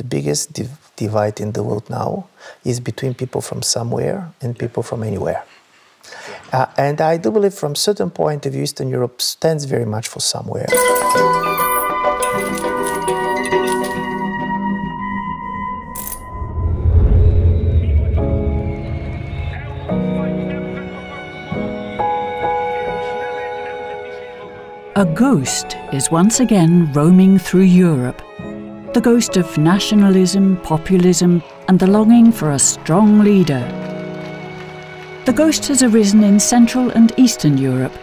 the biggest div divide in the world now is between people from somewhere and people from anywhere. Uh, and I do believe, from certain point of view, Eastern Europe stands very much for somewhere. A ghost is once again roaming through Europe. The ghost of nationalism, populism, and the longing for a strong leader. The ghost has arisen in Central and Eastern Europe,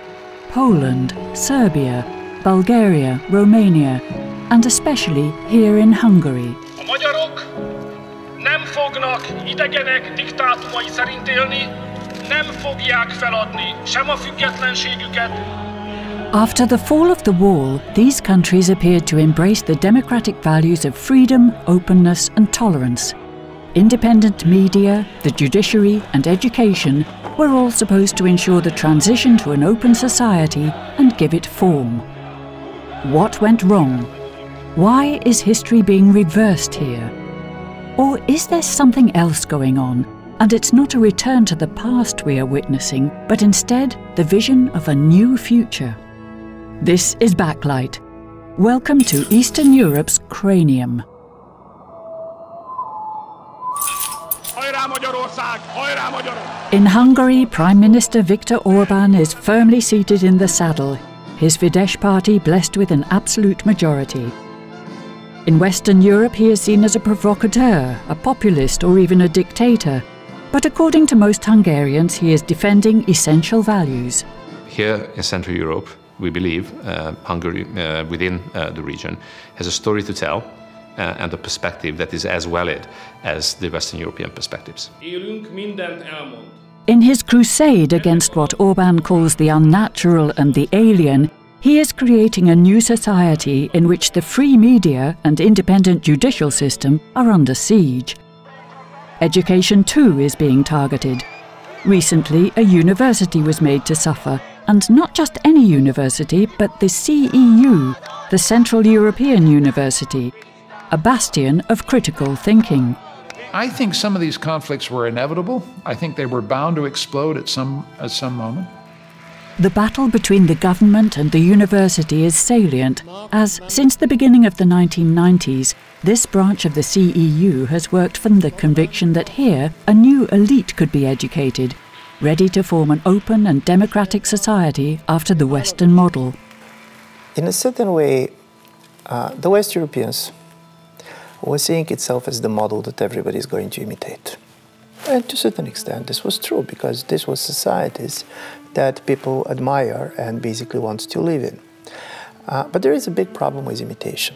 Poland, Serbia, Bulgaria, Romania, and especially here in Hungary. Magyarok nem fognak idegenek diktátumai szerint élni, nem fogják feladni sem a függetlenségüket, After the fall of the wall, these countries appeared to embrace the democratic values of freedom, openness, and tolerance. Independent media, the judiciary, and education were all supposed to ensure the transition to an open society and give it form. What went wrong? Why is history being reversed here? Or is there something else going on, and it's not a return to the past we are witnessing, but instead the vision of a new future? This is Backlight. Welcome to Eastern Europe's Cranium. In Hungary, Prime Minister Viktor Orban is firmly seated in the saddle, his Fidesz party blessed with an absolute majority. In Western Europe, he is seen as a provocateur, a populist, or even a dictator. But according to most Hungarians, he is defending essential values. Here in Central Europe, we believe uh, Hungary uh, within uh, the region has a story to tell uh, and a perspective that is as valid as the Western European perspectives. In his crusade against what Orban calls the unnatural and the alien, he is creating a new society in which the free media and independent judicial system are under siege. Education too is being targeted. Recently, a university was made to suffer and not just any university, but the CEU, the Central European University, a bastion of critical thinking. I think some of these conflicts were inevitable. I think they were bound to explode at some, at some moment. The battle between the government and the university is salient, as since the beginning of the 1990s, this branch of the CEU has worked from the conviction that here a new elite could be educated ready to form an open and democratic society after the Western model. In a certain way, uh, the West Europeans were seeing itself as the model that everybody is going to imitate. And to a certain extent, this was true because this was societies that people admire and basically want to live in. Uh, but there is a big problem with imitation.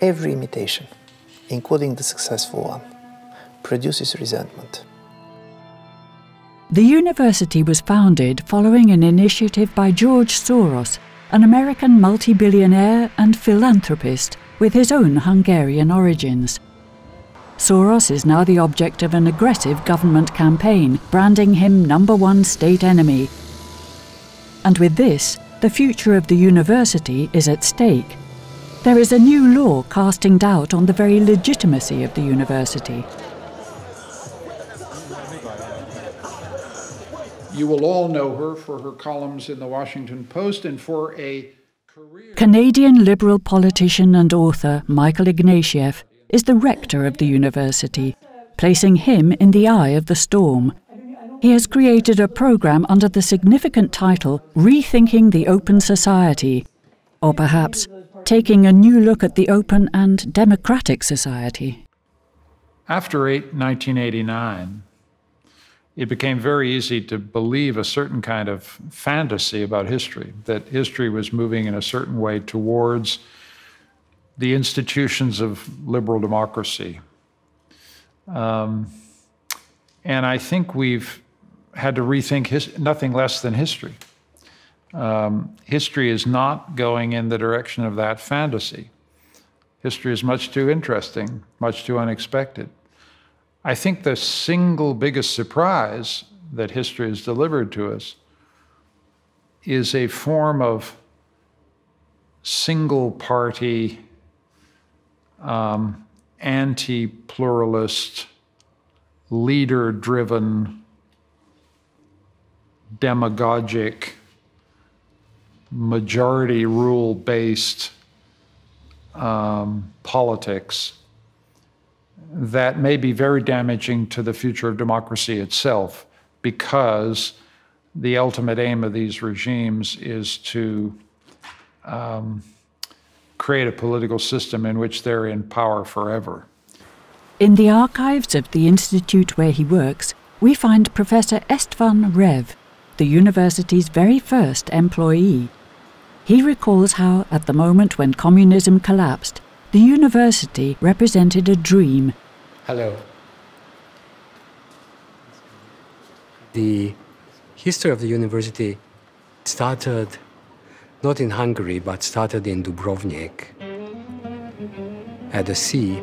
Every imitation, including the successful one, produces resentment. The university was founded following an initiative by George Soros, an American multi-billionaire and philanthropist with his own Hungarian origins. Soros is now the object of an aggressive government campaign, branding him number one state enemy. And with this, the future of the university is at stake. There is a new law casting doubt on the very legitimacy of the university. You will all know her for her columns in the Washington Post and for a career. Canadian Liberal politician and author Michael Ignatieff is the rector of the university, placing him in the eye of the storm. He has created a program under the significant title Rethinking the Open Society, or perhaps taking a new look at the open and democratic society. After 8, 1989, it became very easy to believe a certain kind of fantasy about history, that history was moving in a certain way towards the institutions of liberal democracy. Um, and I think we've had to rethink his, nothing less than history. Um, history is not going in the direction of that fantasy. History is much too interesting, much too unexpected. I think the single biggest surprise that history has delivered to us is a form of single party um, anti pluralist, leader driven, demagogic, majority rule based um, politics that may be very damaging to the future of democracy itself because the ultimate aim of these regimes is to um, create a political system in which they're in power forever. In the archives of the institute where he works, we find Professor István Rev, the university's very first employee. He recalls how, at the moment when communism collapsed, the university represented a dream. Hello. The history of the university started not in Hungary, but started in Dubrovnik at the sea.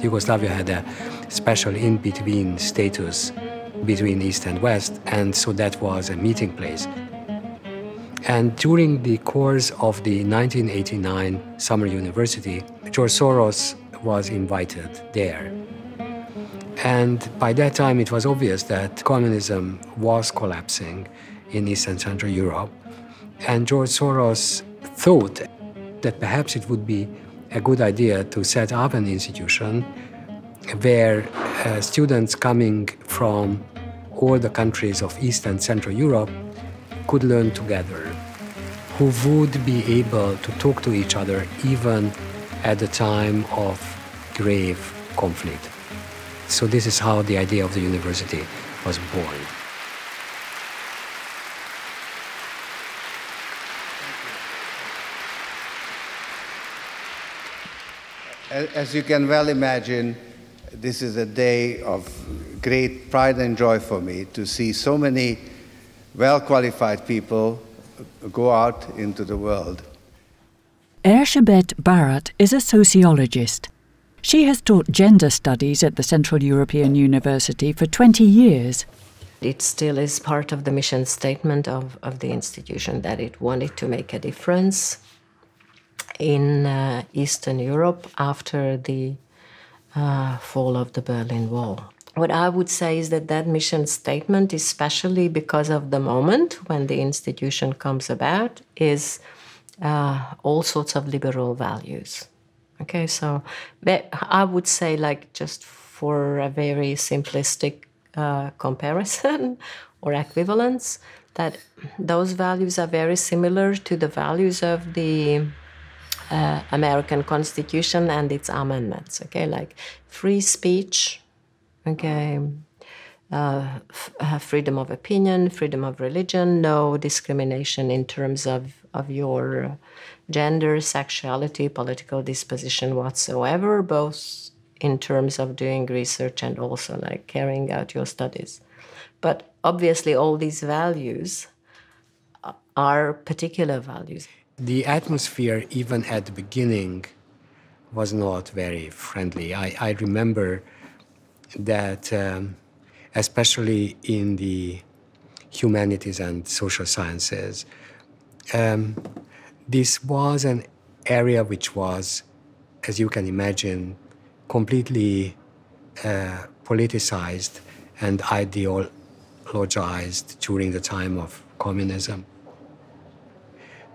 Yugoslavia had a special in between status between East and West, and so that was a meeting place. And during the course of the 1989 Summer University, George Soros was invited there. And by that time, it was obvious that communism was collapsing in East and Central Europe. And George Soros thought that perhaps it would be a good idea to set up an institution where uh, students coming from all the countries of East and Central Europe could learn together, who would be able to talk to each other even at the time of grave conflict. So, this is how the idea of the university was born. As you can well imagine, this is a day of great pride and joy for me to see so many well qualified people go out into the world. Erzsébet Barat is a sociologist. She has taught gender studies at the Central European University for 20 years. It still is part of the mission statement of, of the institution that it wanted to make a difference in uh, Eastern Europe after the uh, fall of the Berlin Wall. What I would say is that that mission statement, especially because of the moment when the institution comes about, is uh, all sorts of liberal values. Okay, so I would say, like, just for a very simplistic uh, comparison or equivalence, that those values are very similar to the values of the uh, American Constitution and its amendments. Okay, like free speech, okay, uh, uh, freedom of opinion, freedom of religion, no discrimination in terms of of your gender, sexuality, political disposition whatsoever, both in terms of doing research and also like carrying out your studies. But obviously, all these values are particular values the atmosphere, even at the beginning, was not very friendly. I, I remember that, um, especially in the humanities and social sciences, um, this was an area which was, as you can imagine, completely uh, politicized and ideologized during the time of communism.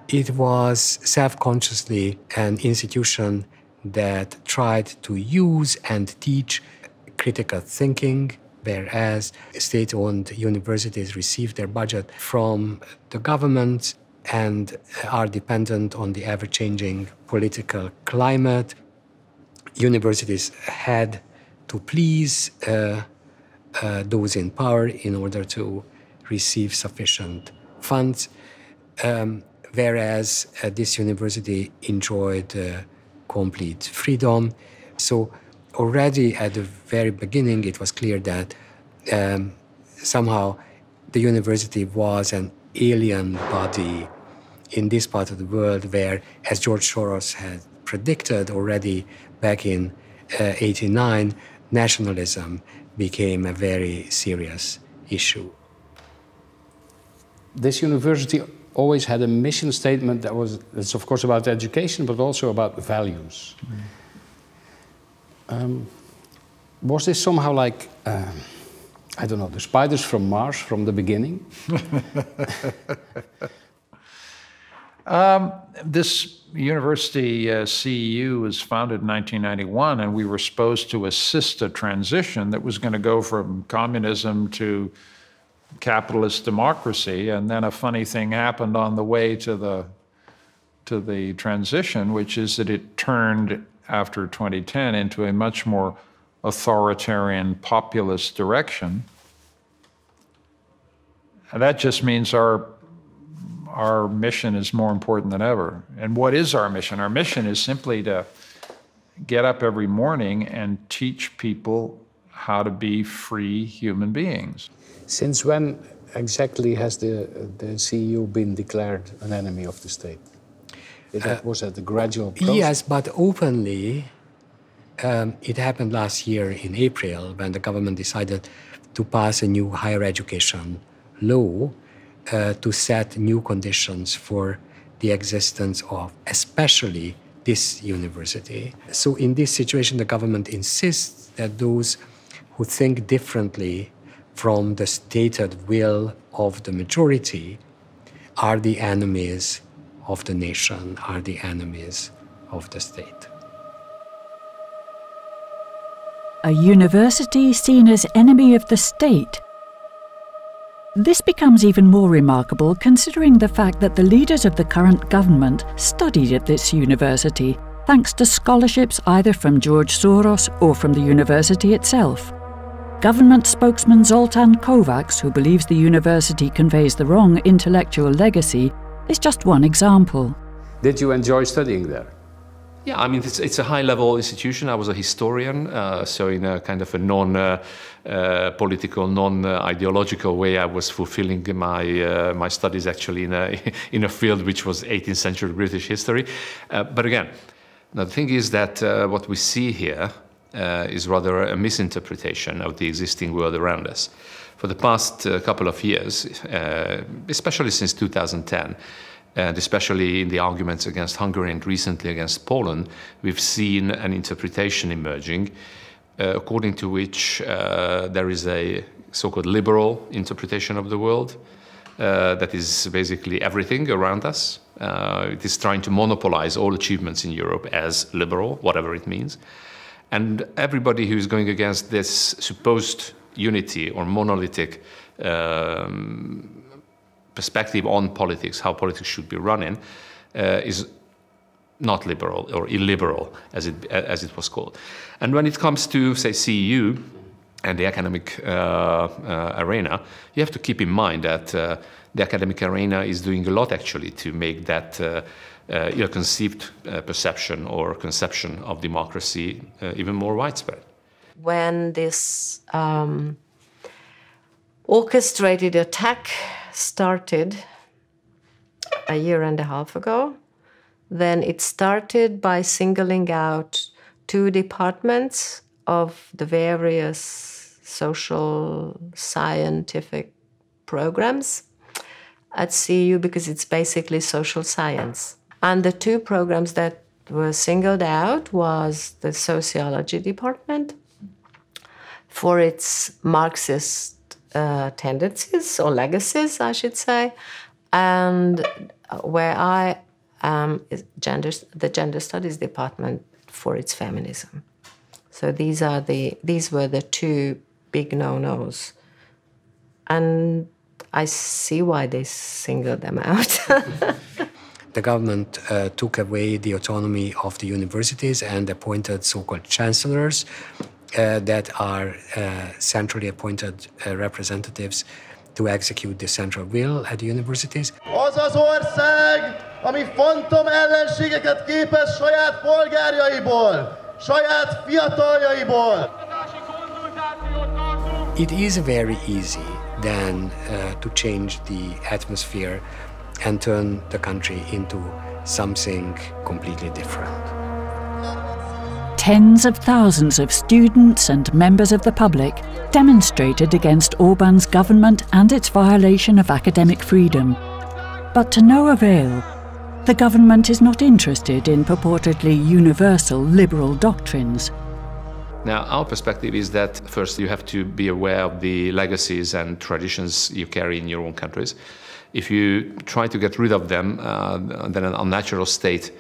It was self consciously an institution that tried to use and teach critical thinking, whereas state owned universities receive their budget from the government and are dependent on the ever changing political climate. Universities had to please uh, uh, those in power in order to receive sufficient funds. Um, whereas uh, this university enjoyed uh, complete freedom. So already at the very beginning, it was clear that um, somehow the university was an alien body in this part of the world where, as George Soros had predicted already back in uh, 89, nationalism became a very serious issue. This university always had a mission statement that was, it's of course about education, but also about values. Mm. Um, was this somehow like, uh, I don't know, the spiders from Mars from the beginning? um, this university, uh, CEU, was founded in 1991, and we were supposed to assist a transition that was going to go from communism to capitalist democracy. And then a funny thing happened on the way to the to the transition, which is that it turned after 2010 into a much more authoritarian populist direction. And that just means our our mission is more important than ever. And what is our mission? Our mission is simply to get up every morning and teach people how to be free human beings. Since when exactly has the, the CEU been declared an enemy of the state? That uh, was at the gradual process? Yes, but openly. Um, it happened last year in April when the government decided to pass a new higher education law uh, to set new conditions for the existence of especially this university. So, in this situation, the government insists that those who think differently from the stated will of the majority are the enemies of the nation, are the enemies of the state. A university seen as enemy of the state this becomes even more remarkable considering the fact that the leaders of the current government studied at this university, thanks to scholarships either from George Soros or from the university itself. Government spokesman Zoltan Kovacs, who believes the university conveys the wrong intellectual legacy, is just one example. Did you enjoy studying there? Yeah, I mean, it's, it's a high level institution. I was a historian, uh, so in a kind of a non uh, uh, political, non ideological way, I was fulfilling my, uh, my studies actually in a, in a field which was 18th century British history. Uh, but again, the thing is that uh, what we see here is rather a misinterpretation of the existing world around us. For the past couple of years, especially since 2010, and especially in the arguments against Hungary and recently against Poland, we've seen an interpretation emerging uh, according to which uh, there is a so-called liberal interpretation of the world uh, that is basically everything around us. Uh, it is trying to monopolize all achievements in Europe as liberal, whatever it means. And everybody who is going against this supposed unity or monolithic um, perspective on politics, how politics should be running, uh, is not liberal or illiberal, as it, as it was called. And when it comes to, say, CEU and the academic uh, uh, arena, you have to keep in mind that uh, the academic arena is doing a lot actually to make that uh, uh, ill-conceived perception or conception of democracy even more widespread. When this um, orchestrated attack started a year and a half ago. Then it started by singling out two departments of the various social scientific programs at CEU because it's basically social science. And the two programs that were singled out was the sociology department for its Marxist uh, tendencies or legacies, I should say, and where I am gender, the gender studies department for its feminism. So these are the these were the two big no-nos, and I see why they singled them out. the government uh, took away the autonomy of the universities and appointed so-called chancellors that are uh, centrally appointed uh, representatives to execute the central will at the universities. Az az ország, ami fantom ellenségeket képez saját polgárjaiból, saját fiataljaiból. It is very easy then uh, to change the atmosphere and turn the country into something completely different. Tens of thousands of students and members of the public demonstrated against Orban's government and its violation of academic freedom. But to no avail. The government is not interested in purportedly universal liberal doctrines. Now, our perspective is that first you have to be aware of the legacies and traditions you carry in your own countries. If you try to get rid of them, uh, then an unnatural state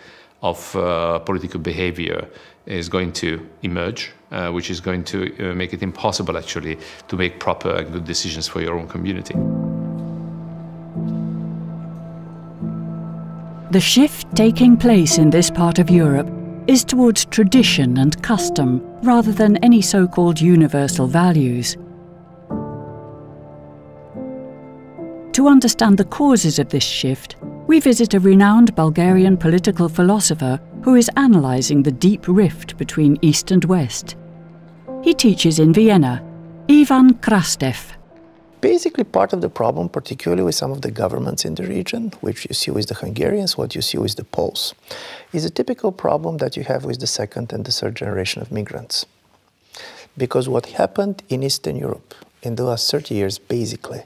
of uh, political behavior is going to emerge, uh, which is going to uh, make it impossible actually to make proper and good decisions for your own community. The shift taking place in this part of Europe is towards tradition and custom rather than any so called universal values. To understand the causes of this shift, we visit a renowned Bulgarian political philosopher who is analysing the deep rift between East and West. He teaches in Vienna, Ivan Krastev basically part of the problem, particularly with some of the governments in the region, which you see with the Hungarians, what you see with the Poles, is a typical problem that you have with the second and the third generation of migrants. Because what happened in Eastern Europe in the last 30 years, basically,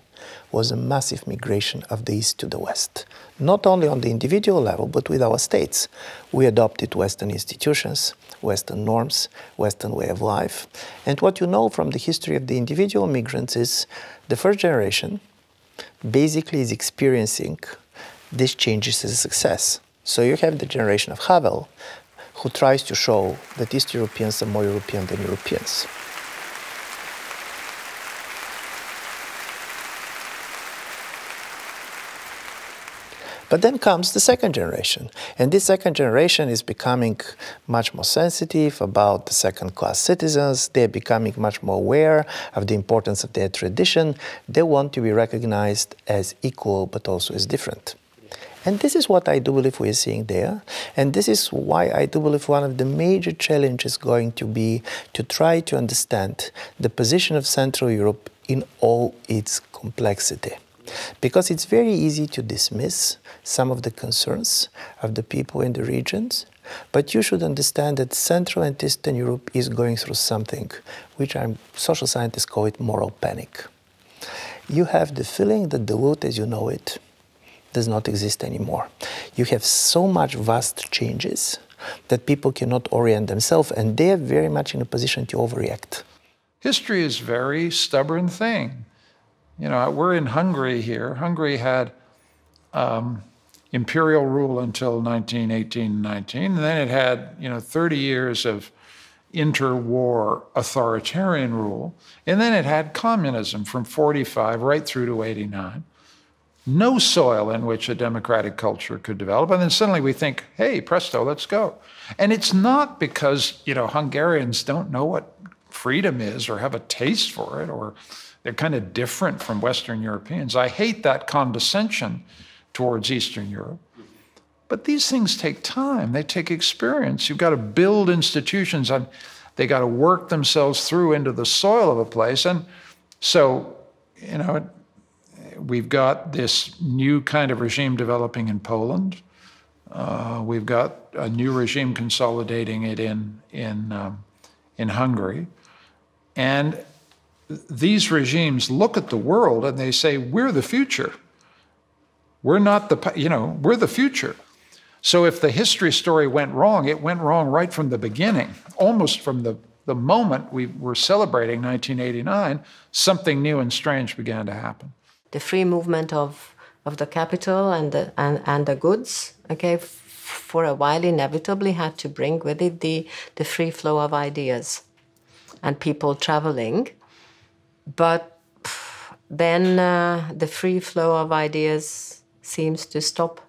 was a massive migration of the East to the West. Not only on the individual level, but with our states. We adopted Western institutions, Western norms, Western way of life. And what you know from the history of the individual migrants is the first generation basically is experiencing these changes as a success. So you have the generation of Havel, who tries to show that East Europeans are more European than Europeans. But then comes the second generation. And this second generation is becoming much more sensitive about the second class citizens. They're becoming much more aware of the importance of their tradition. They want to be recognized as equal, but also as different. And this is what I do believe we're seeing there. And this is why I do believe one of the major challenges going to be to try to understand the position of Central Europe in all its complexity. Because it's very easy to dismiss some of the concerns of the people in the regions, but you should understand that Central and Eastern Europe is going through something which I'm, social scientists call it moral panic. You have the feeling that the world as you know it does not exist anymore. You have so much vast changes that people cannot orient themselves and they're very much in a position to overreact. History is a very stubborn thing. You know, we're in Hungary here. Hungary had um, imperial rule until 1918 19, and then it had, you know, 30 years of interwar authoritarian rule, and then it had communism from 45 right through to 89. No soil in which a democratic culture could develop. And then suddenly we think, hey, presto, let's go. And it's not because, you know, Hungarians don't know what freedom is or have a taste for it or they're kind of different from Western Europeans. I hate that condescension towards Eastern Europe. But these things take time, they take experience. You've got to build institutions, and they got to work themselves through into the soil of a place. And so, you know, we've got this new kind of regime developing in Poland. Uh, we've got a new regime consolidating it in, in, um, in Hungary. And these regimes look at the world and they say, we're the future. We're not the, you know, we're the future. So if the history story went wrong, it went wrong right from the beginning, almost from the, the moment we were celebrating 1989, something new and strange began to happen. The free movement of, of the capital and the, and, and the goods, okay, for a while inevitably had to bring with it the, the free flow of ideas and people traveling but then uh, the free flow of ideas seems to stop.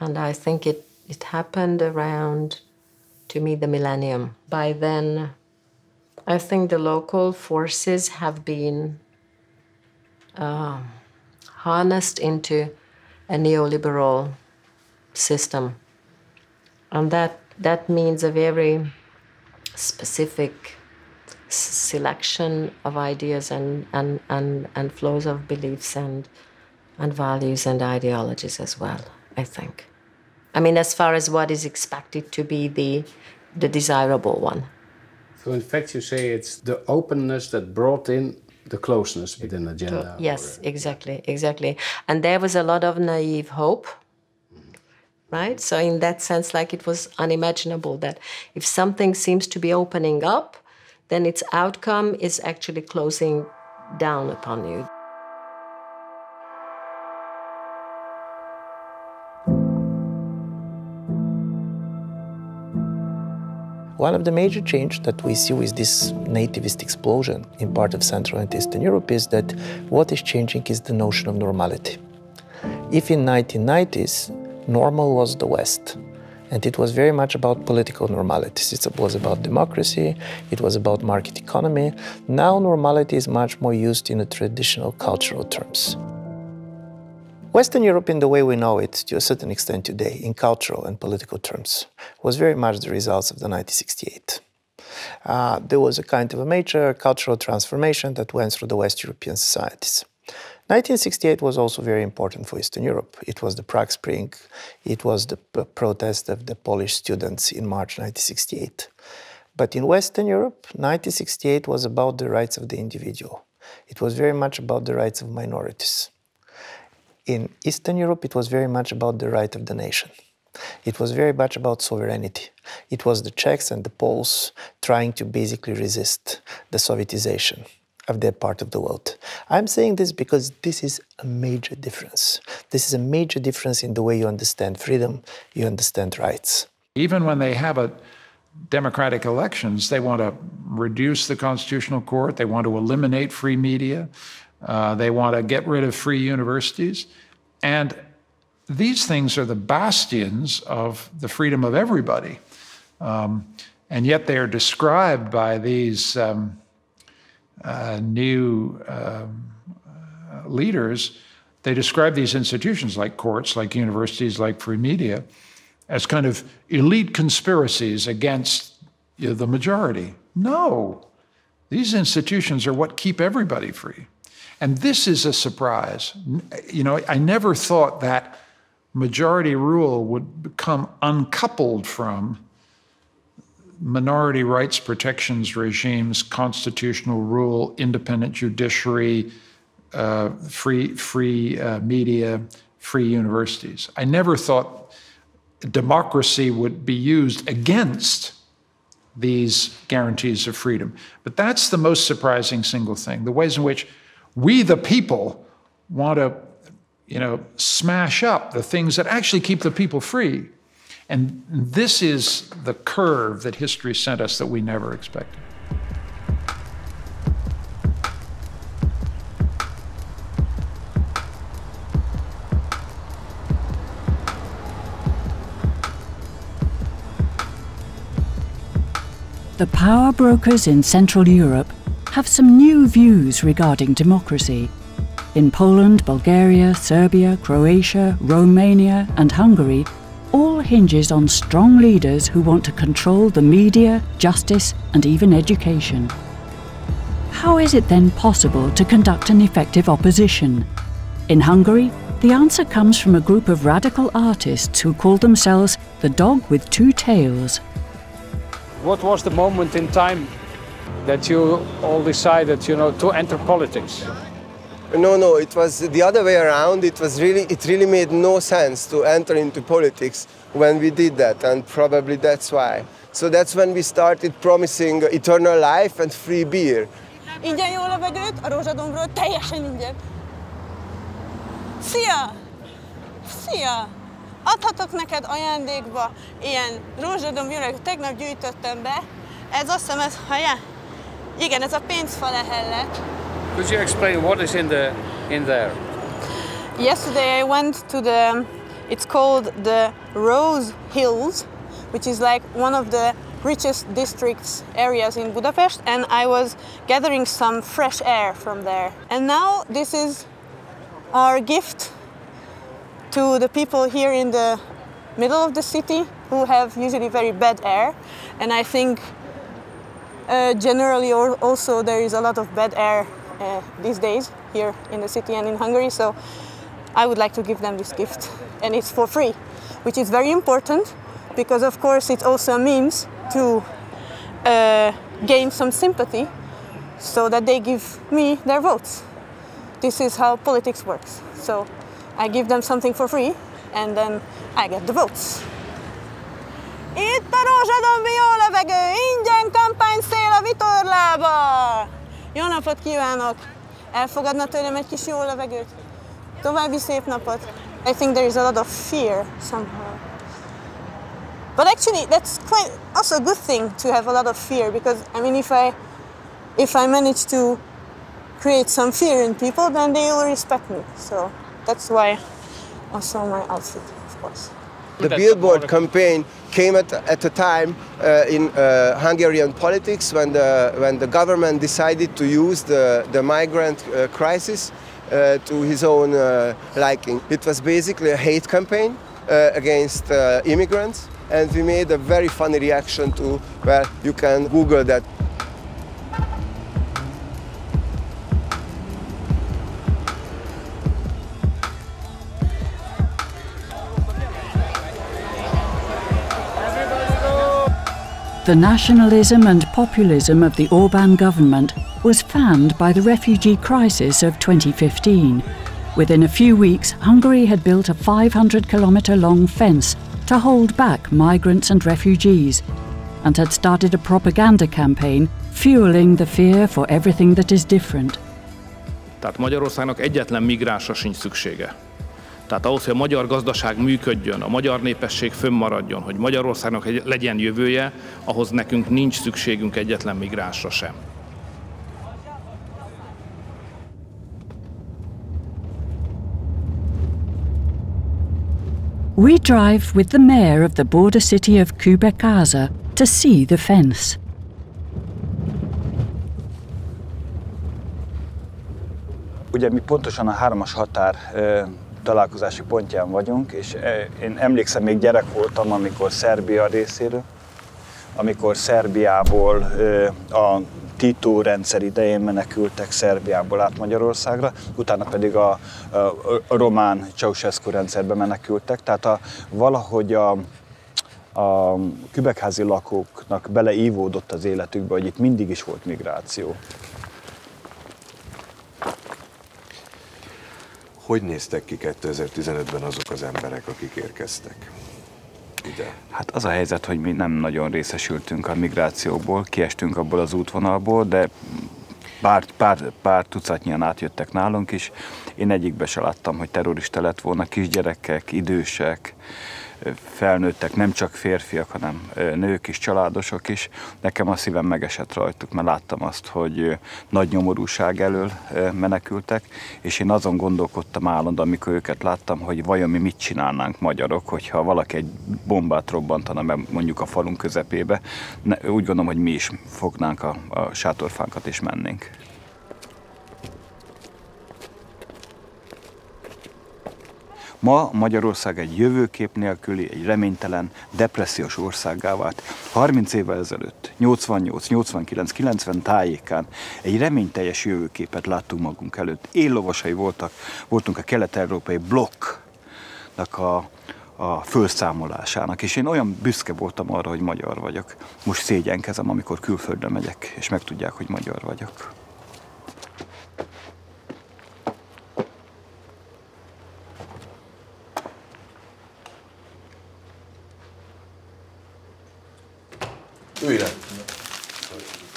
And I think it, it happened around, to me, the millennium. By then, I think the local forces have been uh, harnessed into a neoliberal system. And that, that means a very specific selection of ideas and, and, and, and flows of beliefs and, and values and ideologies as well, I think. I mean, as far as what is expected to be the, the desirable one. So, in fact, you say it's the openness that brought in the closeness with an agenda. yes, or, exactly, exactly. And there was a lot of naive hope, right? So in that sense, like it was unimaginable that if something seems to be opening up, then its outcome is actually closing down upon you. One of the major changes that we see with this nativist explosion in part of Central and Eastern Europe is that what is changing is the notion of normality. If in 1990s, normal was the West, and it was very much about political normalities. It was about democracy, it was about market economy. Now normality is much more used in a traditional cultural terms. Western Europe, in the way we know it to a certain extent today, in cultural and political terms, was very much the results of the 1968. Uh, there was a kind of a major cultural transformation that went through the West European societies. 1968 was also very important for Eastern Europe. It was the Prague Spring, it was the protest of the Polish students in March 1968. But in Western Europe, 1968 was about the rights of the individual. It was very much about the rights of minorities. In Eastern Europe, it was very much about the right of the nation. It was very much about sovereignty. It was the Czechs and the Poles trying to basically resist the Sovietization of their part of the world. I'm saying this because this is a major difference. This is a major difference in the way you understand freedom, you understand rights. Even when they have a democratic elections, they want to reduce the constitutional court, they want to eliminate free media, uh, they want to get rid of free universities. And these things are the bastions of the freedom of everybody. Um, and yet they are described by these um, uh, new um, uh, leaders. They describe these institutions like courts, like universities, like free media, as kind of elite conspiracies against you know, the majority. No, these institutions are what keep everybody free. And this is a surprise. You know, I never thought that majority rule would become uncoupled from minority rights protections regimes, constitutional rule, independent judiciary, uh, free, free uh, media, free universities. I never thought democracy would be used against these guarantees of freedom. But that's the most surprising single thing the ways in which we, the people, want to, you know, smash up the things that actually keep the people free. And this is the curve that history sent us that we never expected. The power brokers in Central Europe have some new views regarding democracy. In Poland, Bulgaria, Serbia, Croatia, Romania, and Hungary, all hinges on strong leaders who want to control the media, justice, and even education. How is it then possible to conduct an effective opposition? In Hungary, the answer comes from a group of radical artists who call themselves the dog with two tails. What was the moment in time that you all decided, you know, to enter politics? No, no, it was the other way around. It was really, it really made no sense to enter into politics when we did that, and probably that's why. So that's when we started promising eternal life and free beer. Ingyen jó levegőt, a rózsadombról teljesen ingyen. Szia! Szia! Adhatok neked ajándékba ilyen rózsadomb tegnap gyűjtöttem be. Ez azt hiszem, ez, ha ja, Igen, ez a pénzfa lehellet. Could you explain what is in the in there? Yesterday I went to the it's called the Rose Hills, which is like one of the richest districts areas in Budapest and I was gathering some fresh air from there. And now this is our gift to the people here in the middle of the city who have usually very bad air and I think uh, generally, also there is a lot of bad air uh, these days here in the city and in Hungary. So I would like to give them this gift, and it's for free, which is very important because, of course, it also means to uh, gain some sympathy. so that they give me their votes. This is how politics works. So I give them something for free, and then I get the votes. Itt a rózsadombi jó levegő, ingyen kampányszél a vitorlába! Jó napot kívánok! Elfogadna tőlem egy kis jó levegőt? További szép napot! I think there is a lot of fear somehow. But actually, that's quite also a good thing to have a lot of fear because I mean, if I if I manage to create some fear in people, then they will respect me. So that's why also my outfit, of course. The billboard campaign came at, at a time uh, in uh, Hungarian politics when the, when the government decided to use the, the migrant uh, crisis uh, to his own uh, liking. It was basically a hate campaign uh, against immigrants, and we made a very funny reaction to, well, you can Google that The nationalism and populism of the Orban government was fanned by the refugee crisis of 2015. Within a few weeks, Hungary had built a 500 kilometre long fence to hold back migrants and refugees, and had started a propaganda campaign fueling the fear for everything that is different. Tehát Magyarországnak egyetlen migránsra sincs szüksége. Tehát ahhoz, hogy a magyar gazdaság működjön, a magyar népesség fönnmaradjon, hogy Magyarországnak legyen jövője, ahhoz nekünk nincs szükségünk egyetlen migránsra sem. We drive with the mayor of the border city of Kubekaza to see the fence. Ugye mi pontosan a hármas határ találkozási pontján vagyunk, és én emlékszem, még gyerek voltam, amikor Szerbia részéről, amikor Szerbiából a Tito rendszer idején menekültek Szerbiából át Magyarországra, utána pedig a, a, a román Ceausescu rendszerbe menekültek. Tehát a, valahogy a, a kübekházi lakóknak beleívódott az életükbe, hogy itt mindig is volt migráció. Hogy néztek ki 2015-ben azok az emberek, akik érkeztek? Ide. Hát az a helyzet, hogy mi nem nagyon részesültünk a migrációból, kiestünk abból az útvonalból, de pár, pár, pár tucatnyian átjöttek nálunk is. Én egyikbe se láttam, hogy terrorista lett volna, kisgyerekek, idősek, felnőttek, nem csak férfiak, hanem nők is, családosok is. Nekem a szívem megesett rajtuk, mert láttam azt, hogy nagy nyomorúság elől menekültek, és én azon gondolkodtam állandóan, amikor őket láttam, hogy vajon mi mit csinálnánk magyarok, hogyha valaki egy bombát robbantana mondjuk a falunk közepébe, úgy gondolom, hogy mi is fognánk a, a sátorfánkat és mennénk. Ma Magyarország egy jövőkép nélküli, egy reménytelen, depressziós országgá vált. 30 évvel ezelőtt, 88, 89, 90 tájékán egy reményteljes jövőképet láttunk magunk előtt. Éllovasai voltak, voltunk a kelet-európai blokknak a, a fölszámolásának, és én olyan büszke voltam arra, hogy magyar vagyok. Most szégyenkezem, amikor külföldre megyek, és megtudják, hogy magyar vagyok.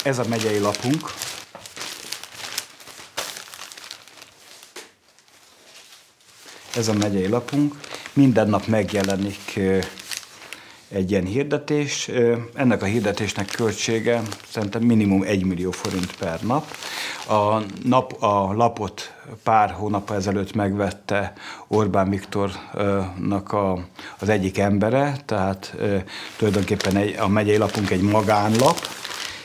Ez a megyei lapunk. Ez a megyei lapunk. Minden nap megjelenik egy ilyen hirdetés. Ennek a hirdetésnek költsége szerintem minimum 1 millió forint per nap. A, nap, a lapot pár hónap ezelőtt megvette Orbán Viktornak a, az egyik embere, tehát tulajdonképpen egy, a megyei lapunk egy magánlap,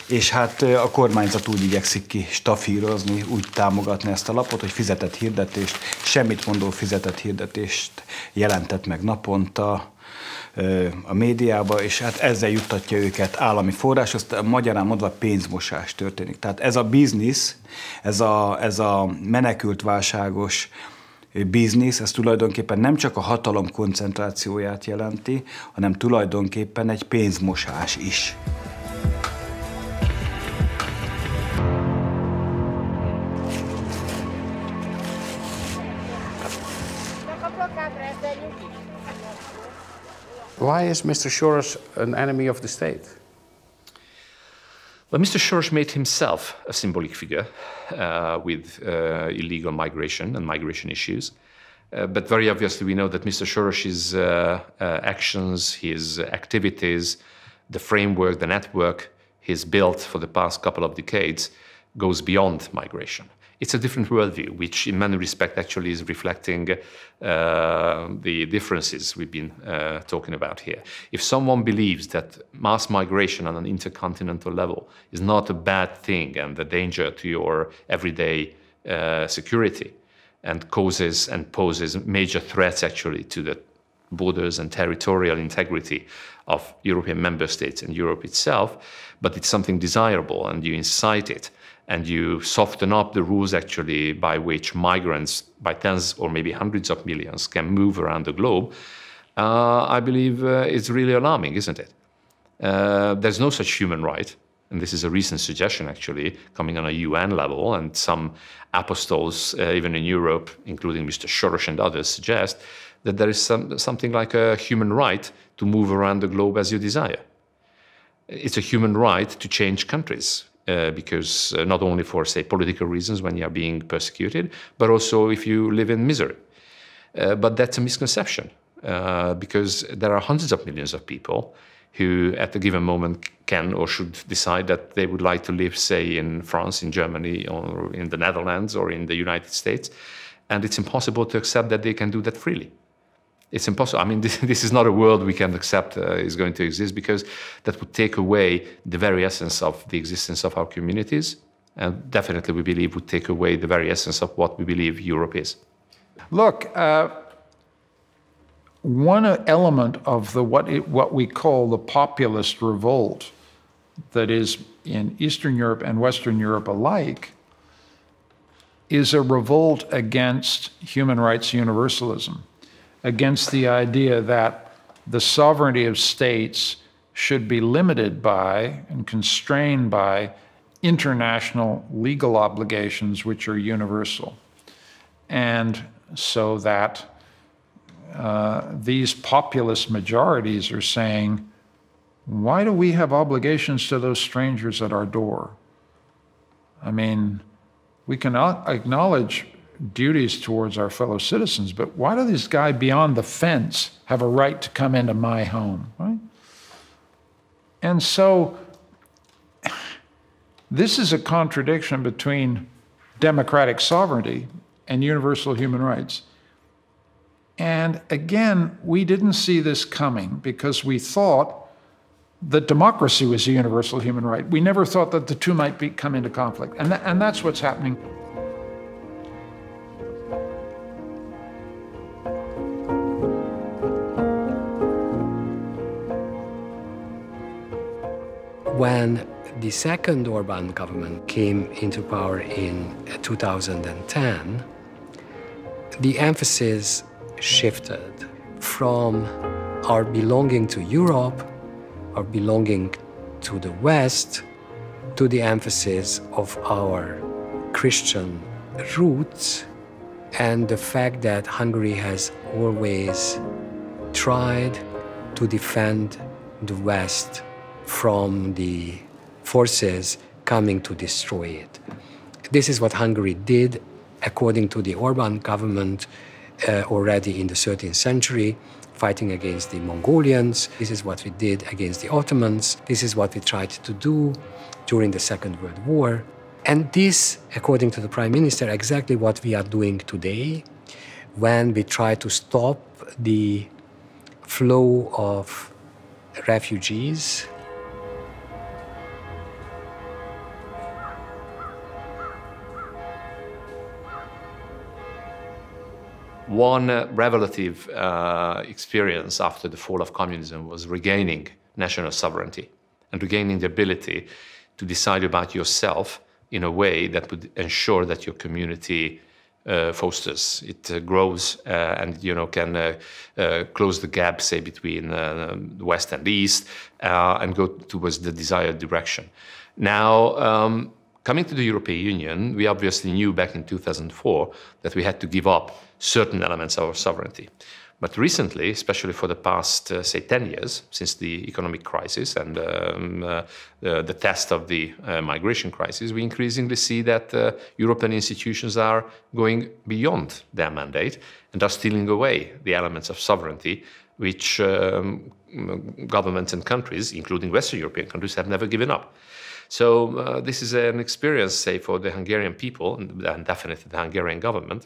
és hát a kormányzat úgy igyekszik ki stafírozni, úgy támogatni ezt a lapot, hogy fizetett hirdetést, semmit mondó fizetett hirdetést jelentett meg naponta, a médiába, és hát ezzel juttatja őket állami forrás, azt magyarán mondva pénzmosás történik. Tehát ez a biznisz, ez a, ez a menekült válságos biznisz, ez tulajdonképpen nem csak a hatalom koncentrációját jelenti, hanem tulajdonképpen egy pénzmosás is. Why is Mr. Soros an enemy of the state? Well, Mr. Soros made himself a symbolic figure uh, with uh, illegal migration and migration issues. Uh, but very obviously, we know that Mr. Soros's uh, uh, actions, his activities, the framework, the network he's built for the past couple of decades goes beyond migration. It's a different worldview, which in many respects actually is reflecting uh, the differences we've been uh, talking about here. If someone believes that mass migration on an intercontinental level is not a bad thing and a danger to your everyday uh, security and causes and poses major threats actually to the borders and territorial integrity of European member states and Europe itself, but it's something desirable and you incite it and you soften up the rules actually by which migrants by tens or maybe hundreds of millions can move around the globe, uh, I believe uh, it's really alarming, isn't it? Uh, there's no such human right. And this is a recent suggestion, actually, coming on a UN level, and some apostoles, uh, even in Europe, including Mr. Soros and others, suggest that there is some, something like a human right to move around the globe as you desire. It's a human right to change countries uh, because uh, not only for, say, political reasons when you are being persecuted, but also if you live in misery. Uh, but that's a misconception uh, because there are hundreds of millions of people who, at a given moment, can or should decide that they would like to live, say, in France, in Germany, or in the Netherlands, or in the United States. And it's impossible to accept that they can do that freely it's impossible. I mean, this, this, is not a world we can accept uh, is going to exist because that would take away the very essence of the existence of our communities. And definitely, we believe would take away the very essence of what we believe Europe is. Look, uh, one element of the what it, what we call the populist revolt that is in Eastern Europe and Western Europe alike is a revolt against human rights universalism against the idea that the sovereignty of states should be limited by and constrained by international legal obligations which are universal. And so that uh, these populist majorities are saying, why do we have obligations to those strangers at our door? I mean, we can acknowledge duties towards our fellow citizens, but why do this guy beyond the fence have a right to come into my home? Right? And so this is a contradiction between democratic sovereignty and universal human rights. And again, we didn't see this coming because we thought that democracy was a universal human right. We never thought that the two might be, come into conflict. And, and that's what's happening. When the second Orban government came into power in 2010, the emphasis shifted from our belonging to Europe, our belonging to the West, to the emphasis of our Christian roots and the fact that Hungary has always tried to defend the West from the forces coming to destroy it. This is what Hungary did, according to the Orban government, uh, already in the 13th century, fighting against the Mongolians. This is what we did against the Ottomans. This is what we tried to do during the Second World War. And this, according to the Prime Minister, exactly what we are doing today when we try to stop the flow of refugees One revelative uh, experience after the fall of communism was regaining national sovereignty and regaining the ability to decide about yourself in a way that would ensure that your community uh, fosters, it uh, grows, uh, and you know can uh, uh, close the gap, say between the west and the east, and go towards the desired direction. Now. Um, coming to the European Union, we obviously knew back in 2004 that we had to give up certain elements of our sovereignty. But recently, especially for the past, uh, say, 10 years, since the economic crisis and um, uh, the, the, test of the uh, migration crisis, we increasingly see that uh, European institutions are going beyond their mandate and are stealing away the elements of sovereignty which um, governments and countries, including Western European countries, have never given up. So uh, this is an experience, say, for the Hungarian people and definitely the Hungarian government,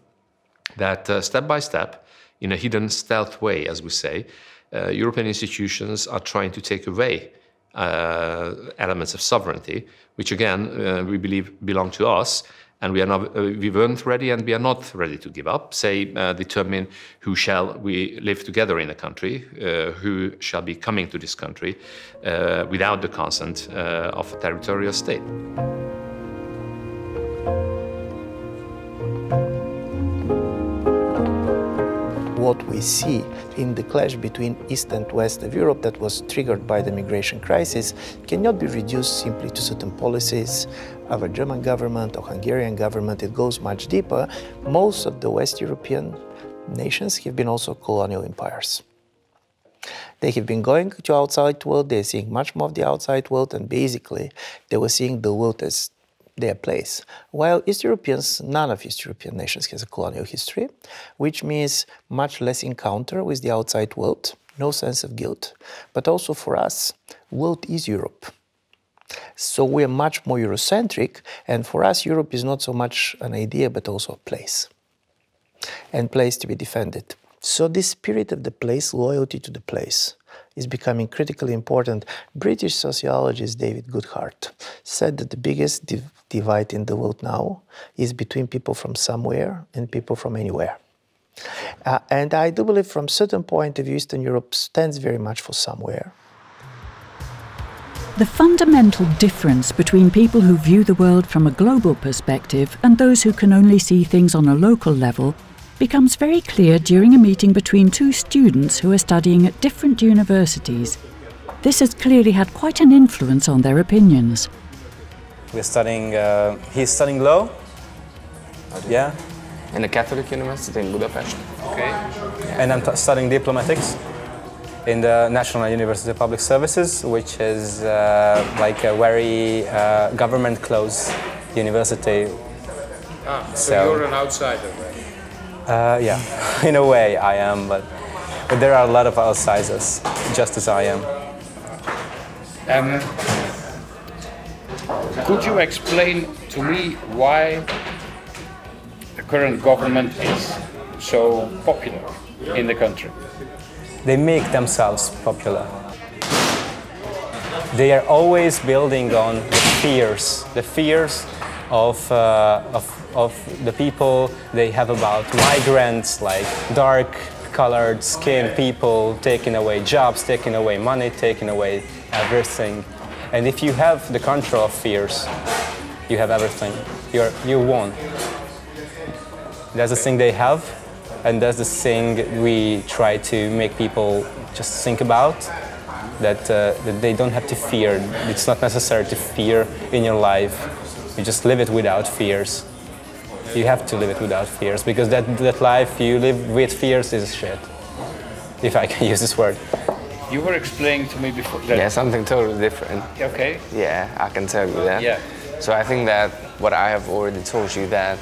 that uh, step by step, in a hidden stealth way, as we say, uh, European institutions are trying to take away uh, elements of sovereignty, which again uh, we believe belong to us, and we are not, uh, we weren't ready, and we are not ready to give up. Say, uh, determine who shall we live together in a country, uh, who shall be coming to this country without the consent of a territorial state. What we see in the clash between East and West of Europe that was triggered by the migration crisis cannot be reduced simply to certain policies of a German government or Hungarian government. It goes much deeper. Most of the West European nations have been also colonial empires. They have been going to outside world, they're seeing much more of the outside world, and basically they were seeing the world as their place. While East Europeans, none of East European nations has a colonial history, which means much less encounter with the outside world, no sense of guilt. But also for us, world is Europe. So we are much more Eurocentric, and for us, Europe is not so much an idea, but also a place, and place to be defended. So this spirit of the place, loyalty to the place, is becoming critically important. British sociologist David Goodhart said that the biggest div divide in the world now is between people from somewhere and people from anywhere. Uh, and I do believe from certain point of view, Eastern Europe stands very much for somewhere. The fundamental difference between people who view the world from a global perspective and those who can only see things on a local level becomes very clear during a meeting between two students who are studying at different universities. This has clearly had quite an influence on their opinions. We're studying, uh, he's studying law. Yeah. In the Catholic University in Budapest. Okay. And I'm studying diplomatics in the National University of Public Services, which is uh, like a very uh, government close university. Ah, so, so you're an outsider, right? Uh, yeah, in a way I am, but, but there are a lot of other sizes, just as I am. Um, could you explain to me why the current government is so popular in the country? They make themselves popular. They are always building on the fears, the fears of, uh, of of the people they have about migrants, like dark colored skin people, taking away jobs, taking away money, taking away everything. And if you have the control of fears, you have everything. You're, you won. That's the thing they have, and that's the thing we try to make people just think about. That, uh, that they don't have to fear. It's not necessary to fear in your life. You just live it without fears you have to live it without fears because that, that life you live with fears is shit. If I can use this word. You were explaining to me before that. Yeah, something totally different. Okay. Yeah, I can tell you that. Yeah. So I think that what I have already told you that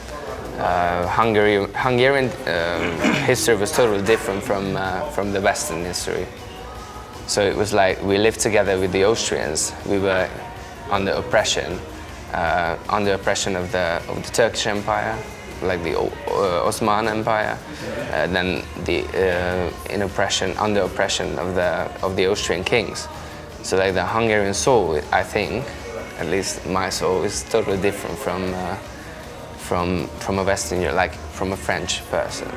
uh, Hungary, Hungarian um, history was totally different from uh, from the Western history. So it was like we lived together with the Austrians. We were under oppression, uh, under oppression of the, of the Turkish Empire, like the uh, Ottoman Empire, uh, then the uh, in oppression, under oppression of the of the Austrian kings. So like the Hungarian soul, I think, at least my soul, is totally different from uh, from from a Western, like from a French person.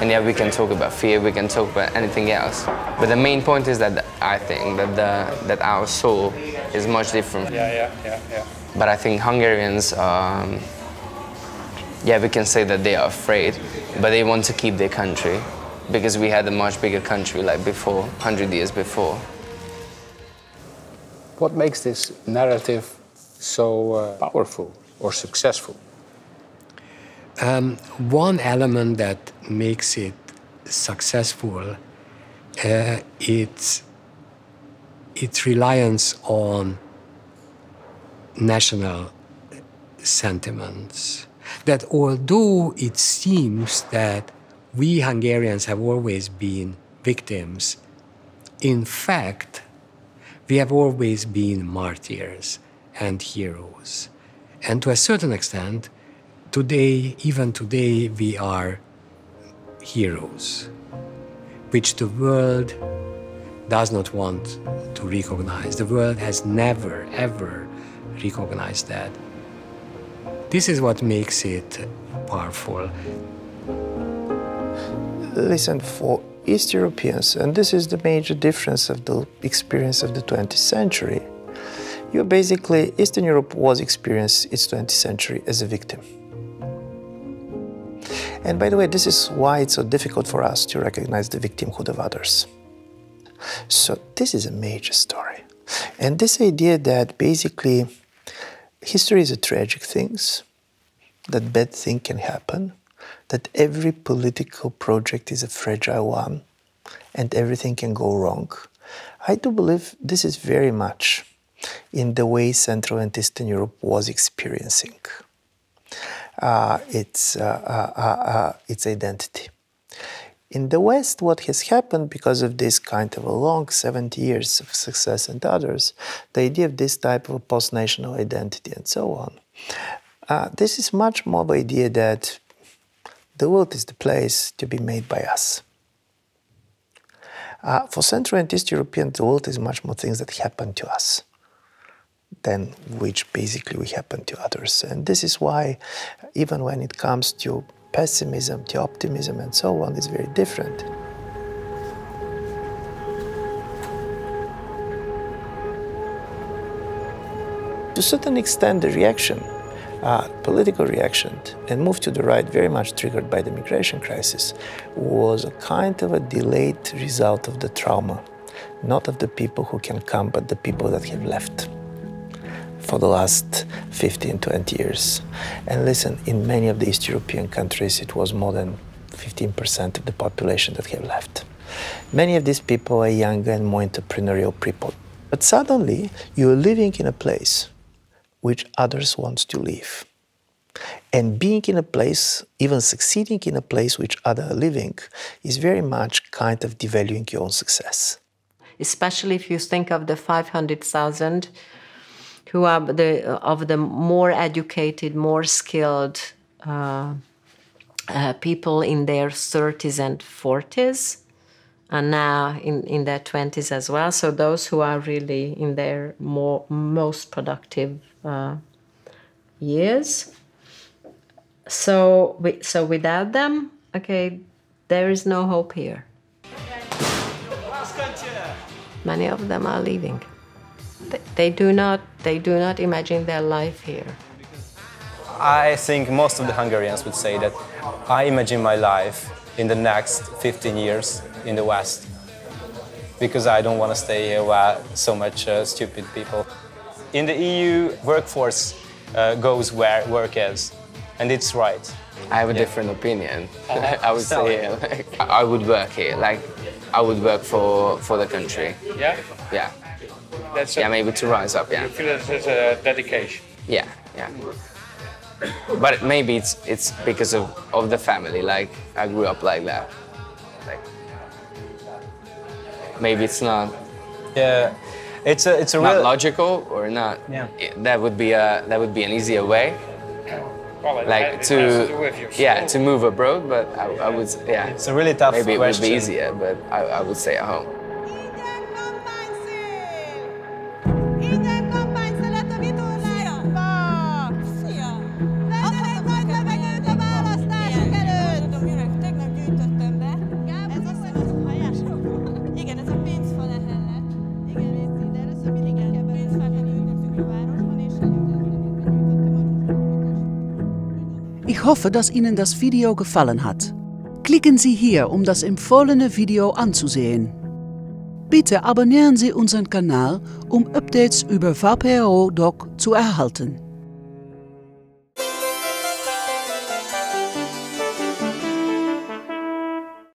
And yeah, we can talk about fear, we can talk about anything else. But the main point is that I think that the, that our soul is much different. Yeah, yeah, yeah, yeah. But I think Hungarians, um, yeah, we can say that they are afraid, but they want to keep their country because we had a much bigger country like before, 100 years before. What makes this narrative so uh, powerful or successful? Um, one element that makes it successful, uh, it's its reliance on national sentiments. That although it seems that we Hungarians have always been victims, in fact, we have always been martyrs and heroes. And to a certain extent, today, even today, we are heroes, which the world does not want to recognize. The world has never, ever recognized that. This is what makes it powerful. Listen, for East Europeans, and this is the major difference of the experience of the 20th century, you basically, Eastern Europe was experienced its 20th century as a victim. And by the way, this is why it's so difficult for us to recognize the victimhood of others. So this is a major story. And this idea that basically history is a tragic thing, that bad thing can happen, that every political project is a fragile one, and everything can go wrong. I do believe this is very much in the way Central and Eastern Europe was experiencing uh, its, uh, uh, uh, uh its identity. In the West, what has happened because of this kind of a long 70 years of success and others, the idea of this type of post-national identity and so on, uh, this is much more the idea that the world is the place to be made by us. Uh, for Central and East European, the world is much more things that happen to us than which basically we happen to others. And this is why, even when it comes to pessimism, to optimism, and so on, is very different. To a certain extent, the reaction, uh, political reaction, and move to the right, very much triggered by the migration crisis, was a kind of a delayed result of the trauma, not of the people who can come, but the people that have left for the last 15, 20 years. And listen, in many of the East European countries, it was more than 15% of the population that have left. Many of these people are younger and more entrepreneurial people. But suddenly, you're living in a place which others want to live. And being in a place, even succeeding in a place which others are living, is very much kind of devaluing your own success. Especially if you think of the 500,000 who are the of the more educated, more skilled uh, uh, people in their 30s and 40s, and now in, in their 20s as well. So those who are really in their more most productive uh, years. So we, so without them, okay, there is no hope here. Many of them are leaving. They do not, they do not imagine their life here. I think most of the Hungarians would say that I imagine my life in the next 15 years in the West because I don't want to stay here with so much uh, stupid people. In the EU, workforce uh, goes where work is, and it's right. I have a yeah. different opinion. Uh, I would say like, I would work here. Like I would work for for the country. Yeah. Yeah. That's yeah, maybe to rise up. Yeah. You feel it's a dedication. Yeah, yeah. But maybe it's it's because of of the family. Like I grew up like that. Like maybe it's not. Yeah, it's a it's a not real... logical or not. Yeah. That would be a that would be an easier way. Well, it, like it to, to yeah to move abroad, but I, I would yeah. It's a really tough Maybe it would be easier, but I, I would stay at home. Hoffe, dass Ihnen das Video gefallen hat. Klicken Sie hier, um das empfohlene Video anzusehen. Bitte abonnieren Sie unseren Kanal, um Updates über VPRO Doc zu erhalten.